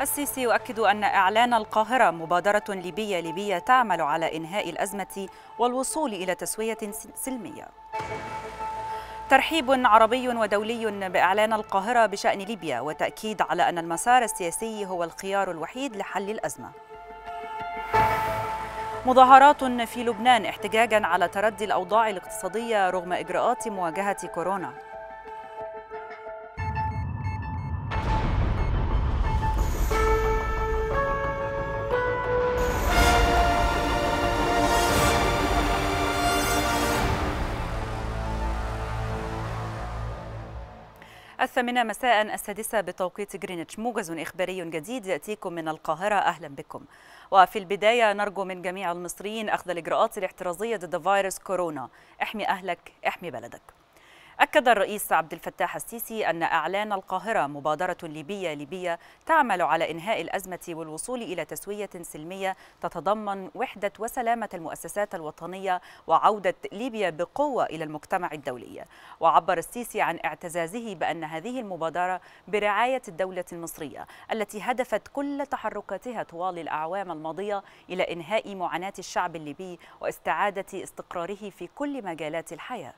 السيسي يؤكد أن إعلان القاهرة مبادرة ليبية ليبية تعمل على إنهاء الأزمة والوصول إلى تسوية سلمية. ترحيب عربي ودولي بإعلان القاهرة بشأن ليبيا وتأكيد على أن المسار السياسي هو الخيار الوحيد لحل الأزمة. مظاهرات في لبنان احتجاجا على تردي الأوضاع الاقتصادية رغم إجراءات مواجهة كورونا. الثامنة مساء السادسة بتوقيت جرينتش موجز إخباري جديد يأتيكم من القاهرة. أهلا بكم. وفي البداية نرجو من جميع المصريين أخذ الإجراءات الاحترازية ضد فيروس كورونا. احمي أهلك احمي بلدك. أكد الرئيس عبد الفتاح السيسي أن إعلان القاهرة مبادرة ليبية ليبية تعمل على إنهاء الأزمة والوصول إلى تسوية سلمية تتضمن وحدة وسلامة المؤسسات الوطنية وعودة ليبيا بقوة إلى المجتمع الدولي. وعبر السيسي عن اعتزازه بأن هذه المبادرة برعاية الدولة المصرية التي هدفت كل تحركاتها طوال الأعوام الماضية إلى إنهاء معاناة الشعب الليبي واستعادة استقراره في كل مجالات الحياة.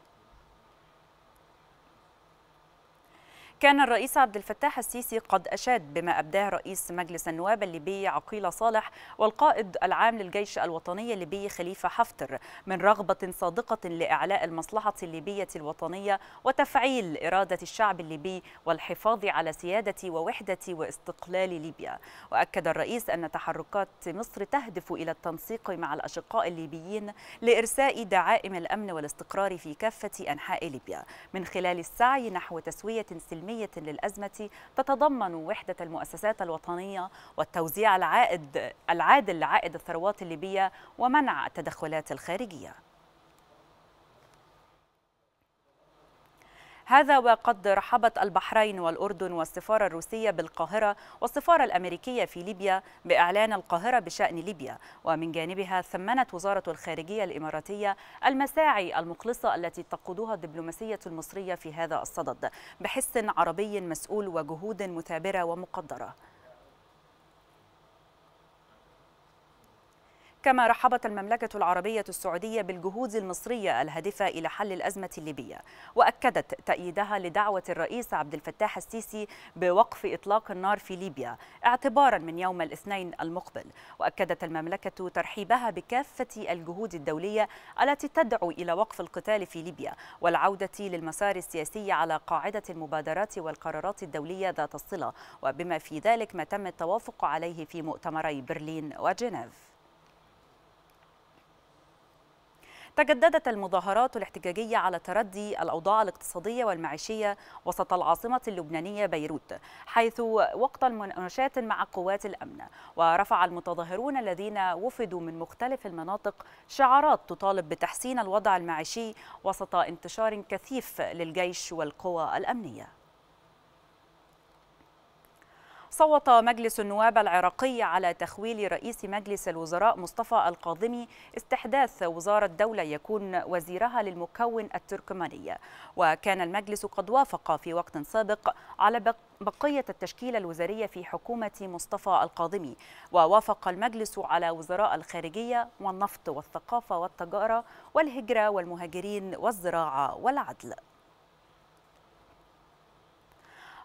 كان الرئيس عبد الفتاح السيسي قد أشاد بما أبداه رئيس مجلس النواب الليبي عقيل صالح والقائد العام للجيش الوطني الليبي خليفة حفتر من رغبة صادقة لإعلاء المصلحة الليبية الوطنية وتفعيل إرادة الشعب الليبي والحفاظ على سيادة ووحدة واستقلال ليبيا. وأكد الرئيس أن تحركات مصر تهدف إلى التنسيق مع الأشقاء الليبيين لإرساء دعائم الأمن والاستقرار في كافة أنحاء ليبيا. من خلال السعي نحو تسوية سلمية عالمية للأزمة تتضمن وحدة المؤسسات الوطنية والتوزيع العائد العادل لعائد الثروات الليبية ومنع التدخلات الخارجية. هذا وقد رحبت البحرين والأردن والسفارة الروسية بالقاهرة والسفارة الأمريكية في ليبيا بإعلان القاهرة بشأن ليبيا. ومن جانبها ثمنت وزارة الخارجية الإماراتية المساعي المخلصة التي تقودها الدبلوماسية المصرية في هذا الصدد بحس عربي مسؤول وجهود مثابرة ومقدرة. كما رحبت المملكة العربية السعودية بالجهود المصرية الهادفة إلى حل الأزمة الليبية وأكدت تأييدها لدعوة الرئيس عبد الفتاح السيسي بوقف إطلاق النار في ليبيا اعتبارا من يوم الاثنين المقبل. وأكدت المملكة ترحيبها بكافة الجهود الدولية التي تدعو إلى وقف القتال في ليبيا والعودة للمسار السياسي على قاعدة المبادرات والقرارات الدولية ذات الصلة. وبما في ذلك ما تم التوافق عليه في مؤتمري برلين وجنيف. تجددت المظاهرات الاحتجاجية على تردي الأوضاع الاقتصادية والمعيشية وسط العاصمة اللبنانية بيروت حيث وقت المناوشات مع قوات الأمن. ورفع المتظاهرون الذين وفدوا من مختلف المناطق شعارات تطالب بتحسين الوضع المعيشي وسط انتشار كثيف للجيش والقوى الأمنية. صوت مجلس النواب العراقي على تخويل رئيس مجلس الوزراء مصطفى القاضمي استحداث وزارة دولة يكون وزيرها للمكون التركماني. وكان المجلس قد وافق في وقت سابق على بقية التشكيلة الوزارية في حكومة مصطفى القاضمي ووافق المجلس على وزراء الخارجية والنفط والثقافة والتجارة والهجرة والمهاجرين والزراعة والعدل.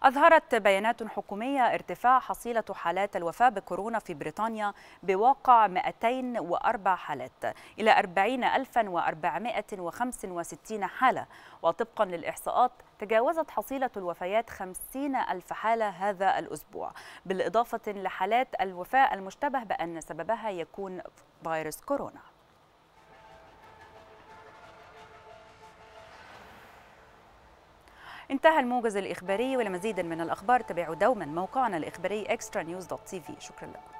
أظهرت بيانات حكومية ارتفاع حصيلة حالات الوفاة بكورونا في بريطانيا بواقع 204 حالات إلى 40465 حالة. وطبقا للإحصاءات تجاوزت حصيلة الوفيات 50 ألف حالة هذا الأسبوع بالإضافة لحالات الوفاة المشتبه بأن سببها يكون فيروس كورونا. انتهى الموجز الإخباري ولمزيد من الأخبار تابعوا دوما موقعنا الإخباري extra news.tv شكرا لكم.